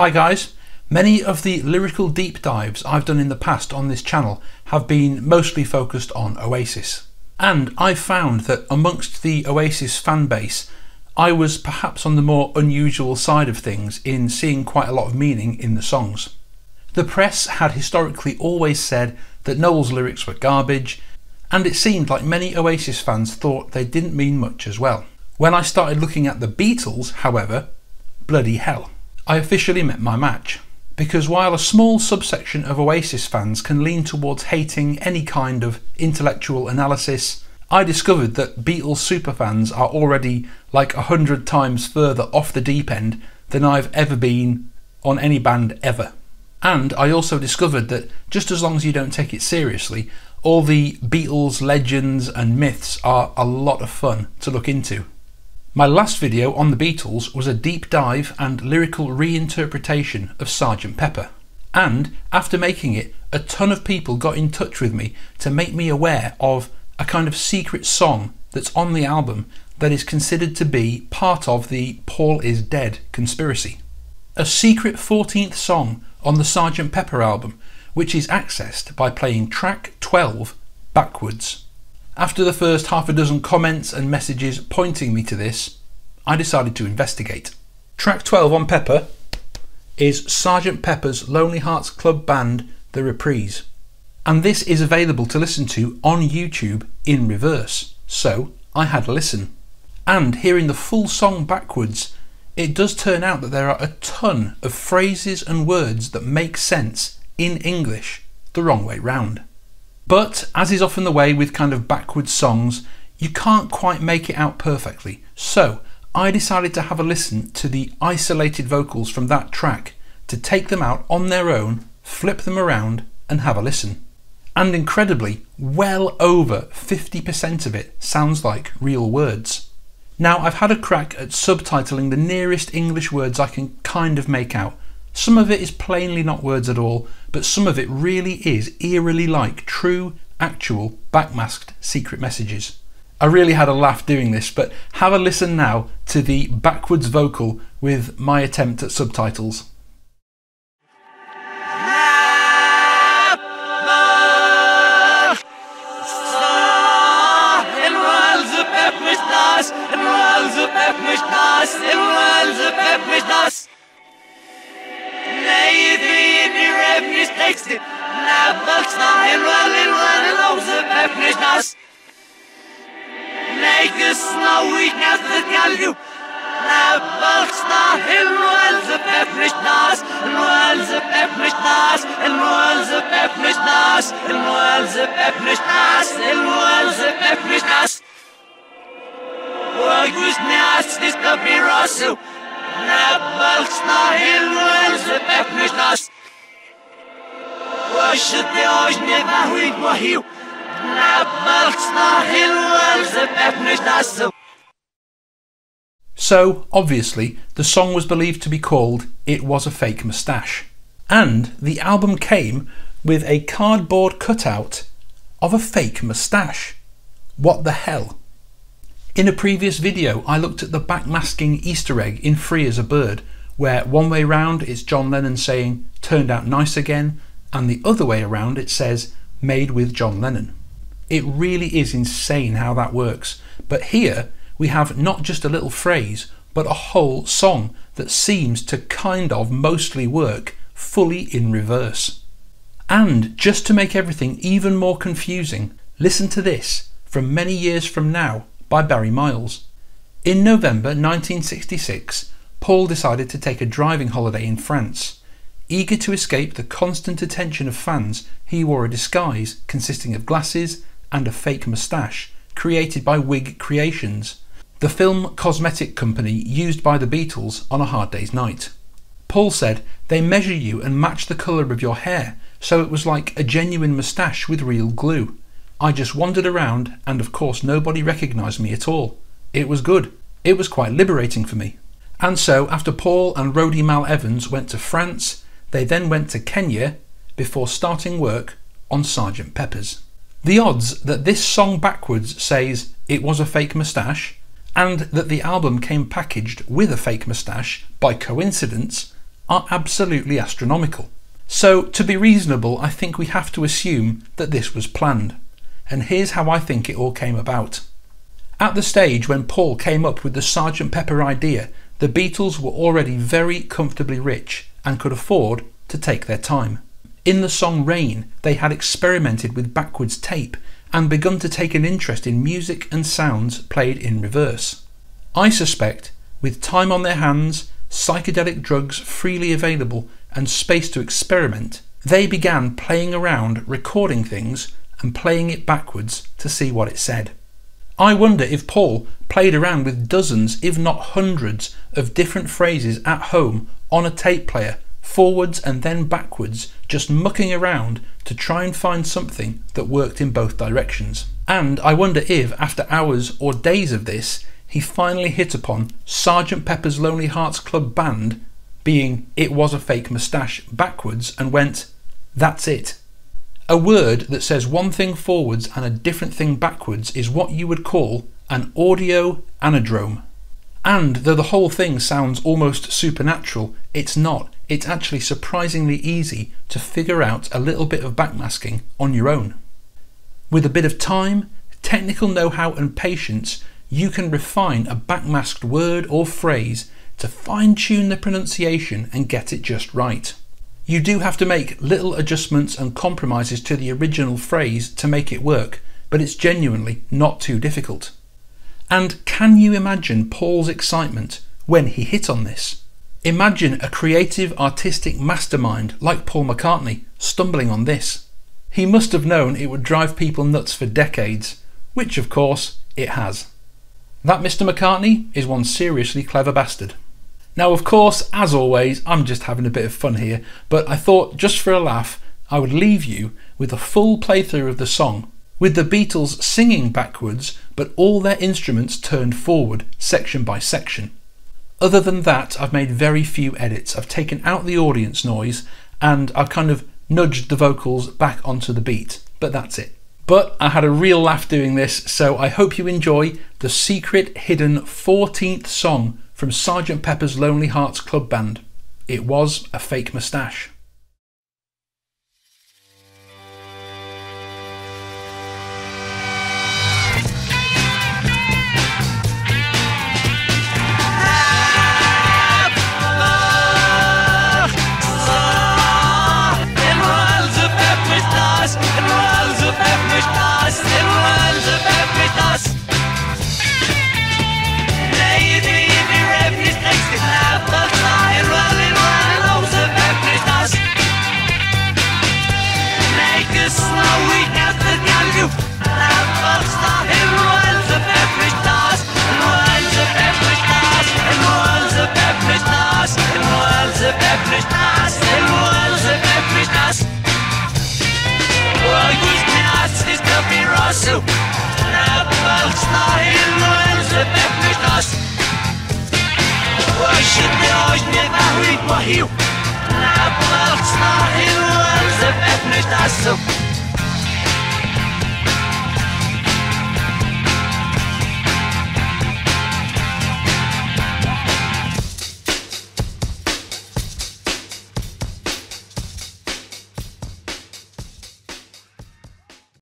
Hi guys! Many of the lyrical deep dives I've done in the past on this channel have been mostly focused on Oasis. And I've found that amongst the Oasis fan base, I was perhaps on the more unusual side of things in seeing quite a lot of meaning in the songs. The press had historically always said that Noel's lyrics were garbage, and it seemed like many Oasis fans thought they didn't mean much as well. When I started looking at the Beatles, however, bloody hell, I officially met my match. Because while a small subsection of Oasis fans can lean towards hating any kind of intellectual analysis, I discovered that Beatles superfans are already like a hundred times further off the deep end than I've ever been on any band ever. And I also discovered that just as long as you don't take it seriously, all the Beatles legends and myths are a lot of fun to look into. My last video on the Beatles was a deep dive and lyrical reinterpretation of Sgt. Pepper. And after making it, a ton of people got in touch with me to make me aware of a kind of secret song that's on the album that is considered to be part of the Paul is Dead conspiracy. A secret 14th song on the Sgt. Pepper album, which is accessed by playing track 12 backwards. After the first half a dozen comments and messages pointing me to this, I decided to investigate. Track 12 on Pepper is Sergeant Pepper's Lonely Hearts Club Band The Reprise. And this is available to listen to on YouTube in reverse. So I had a listen. And hearing the full song backwards, it does turn out that there are a ton of phrases and words that make sense in English the wrong way round. But as is often the way with kind of backwards songs, you can't quite make it out perfectly. So I decided to have a listen to the isolated vocals from that track to take them out on their own, flip them around, and have a listen. And incredibly, well over 50% of it sounds like real words. Now, I've had a crack at subtitling the nearest English words I can kind of make out, some of it is plainly not words at all, but some of it really is eerily like true, actual, backmasked secret messages. I really had a laugh doing this, but have a listen now to the backwards vocal with my attempt at subtitles. Teksten Na voksna en rally run and lose pepnish nas Nakes na weakness gal you Na voksna en runs a pepnish nas And runs a pepnish nas And runs a pepnish nas And runs a pepnish nas And runs a pepnish nas Orgus nas is kapirosu Na voksna So, obviously, the song was believed to be called It Was a Fake Moustache. And the album came with a cardboard cutout of a fake moustache. What the hell? In a previous video, I looked at the backmasking Easter egg in Free as a Bird, where one way round it's John Lennon saying, turned out nice again, and the other way around it says made with John Lennon. It really is insane how that works. But here we have not just a little phrase, but a whole song that seems to kind of mostly work fully in reverse. And just to make everything even more confusing, listen to this from many years from now by Barry Miles. In November 1966, Paul decided to take a driving holiday in France. Eager to escape the constant attention of fans, he wore a disguise consisting of glasses and a fake moustache, created by Wig Creations, the film cosmetic company used by the Beatles on A Hard Day's Night. Paul said, They measure you and match the colour of your hair, so it was like a genuine moustache with real glue. I just wandered around, and of course nobody recognised me at all. It was good. It was quite liberating for me. And so, after Paul and roadie Mal Evans went to France, they then went to Kenya before starting work on Sgt. Pepper's. The odds that this song backwards says it was a fake moustache and that the album came packaged with a fake moustache by coincidence are absolutely astronomical. So, to be reasonable, I think we have to assume that this was planned. And here's how I think it all came about. At the stage when Paul came up with the Sgt. Pepper idea, the Beatles were already very comfortably rich and could afford to take their time. In the song Rain, they had experimented with backwards tape and begun to take an interest in music and sounds played in reverse. I suspect, with time on their hands, psychedelic drugs freely available, and space to experiment, they began playing around recording things and playing it backwards to see what it said. I wonder if Paul played around with dozens, if not hundreds, of different phrases at home on a tape player, forwards and then backwards, just mucking around to try and find something that worked in both directions. And I wonder if, after hours or days of this, he finally hit upon Sergeant Pepper's Lonely Hearts Club Band being It Was a Fake Moustache backwards and went, That's it. A word that says one thing forwards and a different thing backwards is what you would call an audio anadrome. And though the whole thing sounds almost supernatural, it's not. It's actually surprisingly easy to figure out a little bit of backmasking on your own. With a bit of time, technical know how, and patience, you can refine a backmasked word or phrase to fine tune the pronunciation and get it just right. You do have to make little adjustments and compromises to the original phrase to make it work, but it's genuinely not too difficult. And can you imagine Paul's excitement when he hit on this? Imagine a creative artistic mastermind like Paul McCartney stumbling on this. He must have known it would drive people nuts for decades, which of course it has. That Mr. McCartney is one seriously clever bastard. Now, of course, as always, I'm just having a bit of fun here, but I thought just for a laugh, I would leave you with a full playthrough of the song, with the Beatles singing backwards, but all their instruments turned forward, section by section. Other than that, I've made very few edits. I've taken out the audience noise and I've kind of nudged the vocals back onto the beat, but that's it. But I had a real laugh doing this, so I hope you enjoy the secret hidden 14th song from Sgt. Pepper's Lonely Hearts Club Band. It was a fake moustache. Nasu. Napalz nach Himmel, sie weckt mich nass. Euch in der euch nicht mehr hüt mal hiu. Napalz nach Himmel, sie weckt.